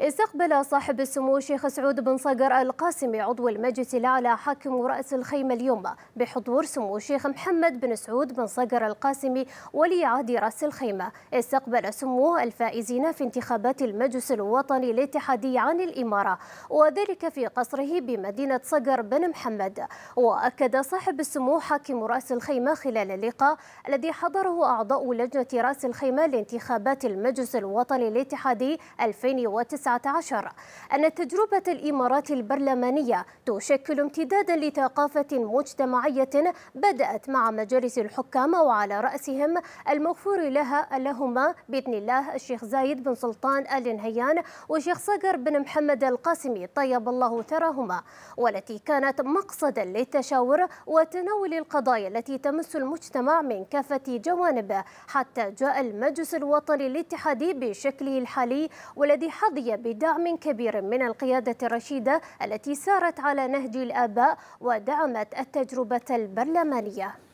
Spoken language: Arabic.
استقبل صاحب السمو الشيخ سعود بن صقر القاسمي عضو المجلس الأعلى حاكم رأس الخيمة اليوم بحضور سمو الشيخ محمد بن سعود بن صقر القاسمي ولي عهد رأس الخيمة. استقبل سموه الفائزين في انتخابات المجلس الوطني الاتحادي عن الإمارة وذلك في قصره بمدينة صقر بن محمد. وأكد صاحب السمو حاكم رأس الخيمة خلال اللقاء الذي حضره أعضاء لجنة رأس الخيمة لانتخابات المجلس الوطني الاتحادي 2019 أن تجربة الإمارات البرلمانية تشكل امتدادا لثقافة مجتمعية بدأت مع مجالس الحكام وعلى رأسهم المغفور لها لهما بإذن الله الشيخ زايد بن سلطان آل نهيان والشيخ صقر بن محمد القاسمي طيب الله ثراهما والتي كانت مقصدا للتشاور وتناول القضايا التي تمس المجتمع من كافة جوانبه حتى جاء المجلس الوطني الاتحادي بشكله الحالي والذي حظي بدعم كبير من القيادة الرشيدة التي سارت على نهج الآباء ودعمت التجربة البرلمانية.